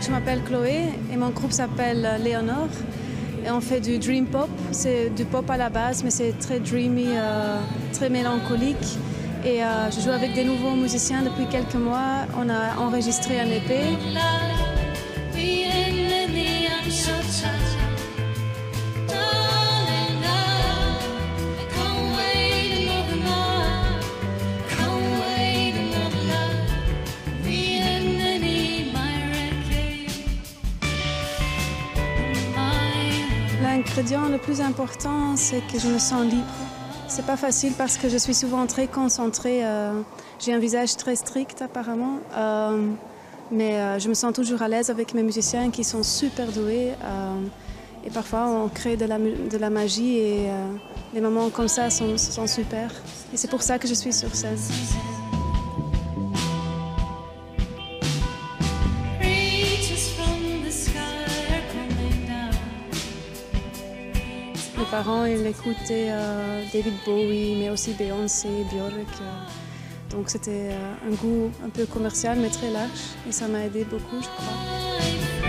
Je m'appelle Chloé et mon groupe s'appelle Léonore. Et on fait du dream pop. C'est du pop à la base, mais c'est très dreamy, euh, très mélancolique. Et euh, je joue avec des nouveaux musiciens depuis quelques mois. On a enregistré un EP. L'ingrédient le plus important, c'est que je me sens libre. C'est pas facile parce que je suis souvent très concentrée. euh, J'ai un visage très strict apparemment. euh, mais euh, je me sens toujours à l'aise avec mes musiciens qui sont super doués. et parfois, on crée de la, magie et les moments comme ça sont, sont super. Et c'est pour ça que je suis sur scène. Mes parents, ils écoutaient euh, David Bowie, mais aussi Beyoncé, Björk. euh. donc c'était euh, un goût un peu commercial, mais très large. Et ça m'a aidé beaucoup, je crois.